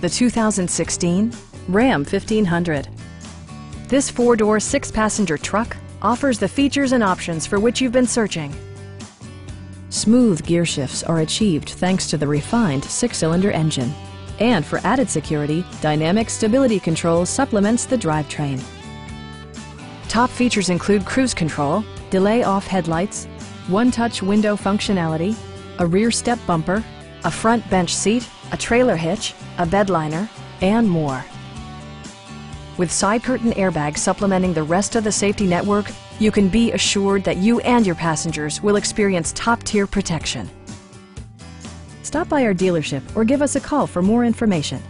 the 2016 Ram 1500. This four-door, six-passenger truck offers the features and options for which you've been searching. Smooth gear shifts are achieved thanks to the refined six-cylinder engine. And for added security, Dynamic Stability Control supplements the drivetrain. Top features include cruise control, delay-off headlights, one-touch window functionality, a rear step bumper, a front bench seat, a trailer hitch, a bedliner, and more. With side curtain airbags supplementing the rest of the safety network, you can be assured that you and your passengers will experience top-tier protection. Stop by our dealership or give us a call for more information.